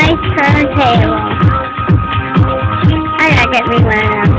nice turntable. I gotta get me one